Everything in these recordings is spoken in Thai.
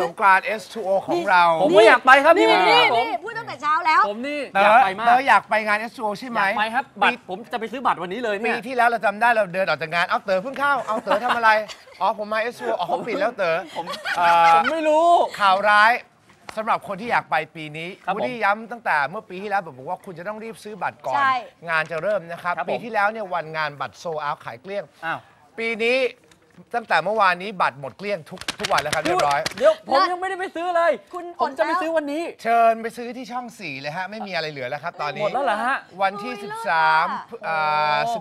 สงกรานต์ S2O ของเราผมก็อยากไปครับนี่พี่นี่ผมนี่พูดตั้งแต่เช้าแล้ว ผมนี่เต๋อยากไปมากเต๋ออยากไปงาน S2O ใช่ไหมอยากไปครับบัตรผมจะไปซื้อบัตรวันนี้เลยปีเนี่ยที่แล้วเราจำได้เราเดินออกจากงาน เอาเต๋อเพิ่งเข้า เอาเต๋อทำอะไร อ๋อผมมา S2O อ๋อเขาปิดแล้วเต๋อผมเอ่อผมไม่รู้ ข่าวร้ายสำหรับคนที่อยากไปปีนี้ครับวูดดี้ย้ำตั้งแต่เมื่อปีที่แล้วบอกว่าคุณจะต้องรีบซื้อบัตรก่อน ใช่ งานจะเริ่มนะครับ ครับผม ปีที่แล้วเนี่ยวันงานบัตรโซเอาขายเกลี้ยง อ้าว ปีนี้ ตั้งแต่เมื่อวานนี้บัตรหมดเกลี้ยงทุกทุกวันแล้วครับเรียบร้อย เดี๋ยวผมยังไม่ได้ไปซื้อเลยคุณผมจะไปอดแล้วซื้อวันนี้ เชิญไปซื้อที่ช่อง4เลยฮะ ไม่มีอะไรเหลือแล้วครับตอนหนี้มดแล้วเหรอฮะ วันที่โอ้ย13อ่าโอ้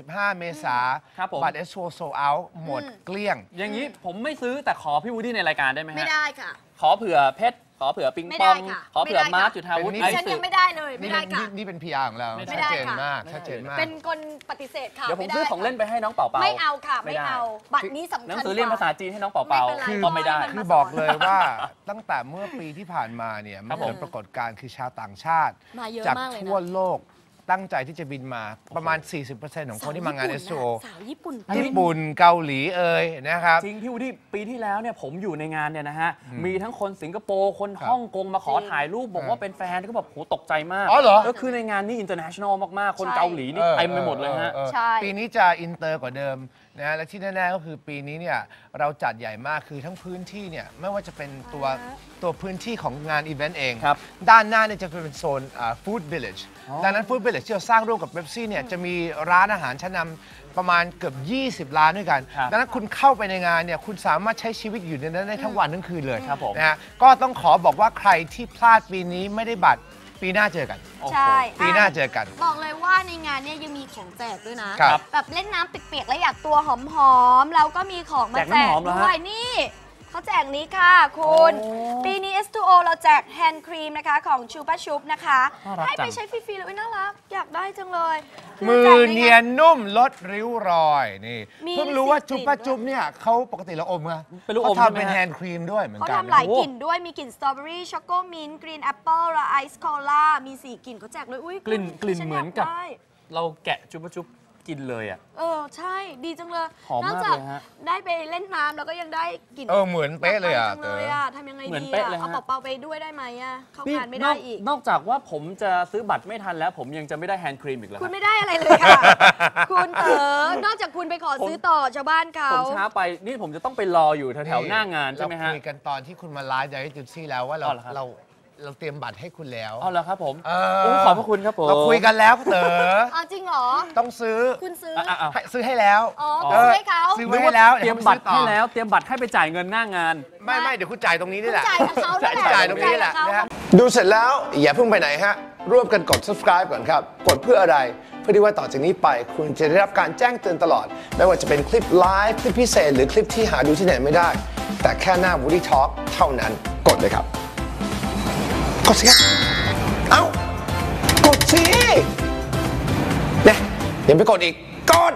13 14 15 เมษาครับผม บัตรเอสโซโซเอาหมดเกลี้ยง อย่างนี้ผมไม่ซื้อแต่ขอพี่วูดดี้ในรายการได้ไหมฮะไม่ได้ค่ะ ขอเผื่อเพชร ขอเผื่อปิงไม่ปได้อง ค่ะขอเผื่อไม่ได้มาร์คค่ะจุธาวุฒิเป็นไอนี่ฉันซ์ยังไม่ได้เลยไม่นี่ได้เป็นค่ะ นี่นี่เป็น PR ของเราไม่ได้ชัดเจนค่ะ มากชัดเจนมาก เป็นคนปฏิเสธค่ะเดี๋ยวผมไได้ซื้อของเล่นไปให้น้องเป่าเปาไม่เอาค่ะ ไม่ไม่ได้ เอา บัตรนี้สำหนัคังญสือเรียนภาษาจีนให้น้องเป่าเปาไม่เป็นไรก็ไม่ได้เพราะว่ามันคือบอกเลยว่าตั้งแต่เมื่อปีที่ผ่านมาเนี่ยครัมันบผมเกิดปรากฏการณ์คือชาวต่างชาติ มาเยอะจากมากเลยนะทั่วโลก ตั้งใจที่จะบินมาประมาณ 40%ของคนที่มางานสว S2O สาวญี่ปุ่น ญี่ปุ่นเกาหลีเอ่ยนะครับ จริงพี่วูดดี้ปีที่แล้วเนี่ยผมอยู่ในงานเนี่ยนะฮะ มีทั้งคนสิงคโปร์คนครับฮ่องกงมาขอจริงถ่ายรูปบอกว่าเป็นแฟนก็แบบโหตกใจมากอ๋อเหรอ ก็คือในงานนี่ international มาก ๆ คนใช่เกาหลีนี่เต็มไปหมดเลยฮะออออใช่ ปีนี้จะอินเตอร์กว่าเดิมนะและที่แน่ๆก็คือปีนี้เนี่ยเราจัดใหญ่มากคือทั้งพื้นที่เนี่ยไม่ว่าจะเป็นตัวตัวพื้นที่ของงานอีเวนต์เอง ครับด้านหน้าเนี่ยจะเป็นโซนฟู้ดวิลเลจอ๋อดังนั้นฟู้ดวิลเลจที่เราสร้างร่วมกับเ e ปซี่เนี่ยจะมีร้านอาหารชั้นนำประมาณเกือบ 20 ร้านด้วยกัน ครับดังนั้นคุณเข้าไปในงานเนี่ยคุณสามารถใช้ชีวิตอยู่ในนั้นได้ทั้งวันทั้งคืนเลยครับผม นะฮะก็ต้องขอบอกว่าใครที่พลาดปีนี้ไม่ได้บัตร ปีหน้าเจอกันโอ้โหใช่ปีหน้าเจอกัน บอกเลยว่าในงานเนี่ยยังมีของแจกด้วยนะ ครับแบบเล่นน้ำเปียกๆแล้วอยากตัวหอมๆแล้วก็มีของมาแจกแจน้ำกหอมเหรอฮะด้วยนี่ เขาแจกนี้ค่ะคุณโอ้ปีนี้ S2O เราแจกแฮนด์ครีมนะคะของชูป a ชุบนะคะ น่ารักให้ไปจังใช้ฟรีๆเลยอุ๊ยน่ารัก อยากได้จังเลยมือแจกใเนียนนุ่มลดริ้วรอยนี่มีเพิ่งรู้ว่าลิปสติจุ๊บกป้าด้วย จุ๊บเนี่ยเขาปกติเราอมไงเป็นลูกอมเขาใช่ไหมทำเป็นฮะ แฮนด์ครีมด้วยเหมือนเขากัน ทำหลายโอ้กลิ่นด้วยมีกลิ่นสตรอเบอรี่ช็อกโกมินต์กรีนแอปเปิลและไอซ์โคลามีสี่กลิ่นเขาแจกเลย อุ้ยกลิ่นคุณกลิ่นฉัเหมือนกับ ยาได้ เราแกะจุ๊บจุ๊บ กินเลยอะ เออใช่ดีจังเลยหอมมากนอกจากเลยฮะ ได้ไปเล่นน้ำแล้วก็ยังได้กลิ่นเออเหมือนเป๊ะเลยอะจังเลยอะทำยังไงเหมือนดีเป๊ะอะเลยฮะเอาเป่าๆไปด้วยได้ไหมอะเข้านี่งานไม่นได้อกอีก นอกจากว่าผมจะซื้อบัตรไม่ทันแล้ว ผมยังจะไม่ได้แฮนด์ครีมอีกแล้วคุณฮะไม่ได้อะไรเลยค่ะ คุณเต๋อนอกจากคุณไปขอซื้อต่อชาวบ้านเขาผมช้าไปนี่ผมจะต้องไปรออยู่แถวๆหน้างานใช่ไหมฮะ เราคุยกันตอนที่คุณมาไลฟ์ไดร์จุดซี่แล้วว่าเราอ๋อเหรอครับ เรา เราเตรียมบัตรให้คุณแล้วเอาละครับผมเอโอ้ขอบพระคุณครับผมเราคุยกันแล้วเต๋อเอาจริงเหรอ ต้องซื้อคุณซื้อ อะอะอะให้ซื้อให้แล้ว อ๋อเอคุณอซื้อให้เขา ซื้อนึไว้กให้ว่าแล้วเตรียมบัตรให้แล้ว เตรียมบัตรให้ไปจ่ายเงินหน้างาน ไม่ไม่เดี๋ยวคุณจ่ายตรงนี้นี่แหละจ่ายกับเขานั่นแหละจ่ายตรงนี้แหละจ่ายกับเขา นะฮะดูเสร็จแล้วอย่าเพิ่งไปไหนฮะ ร่วมกันกด subscribe ก่อนครับ กดเพื่ออะไร เพื่อที่ว่าต่อจากนี้ไป คุณจะได้รับการแจ้งเตือนตลอด ไม่ว่าจะเป็นคลิปไลฟ์คลิปพิเศษ หรือคลิปที่หาดูที่ไหนไม่ได้ แต่แค่หน้า Woody Talk เท่านั้นกดเลยครับ กดสิครับเอ้ากดสิเนี่ยยังไม่กดอีก กด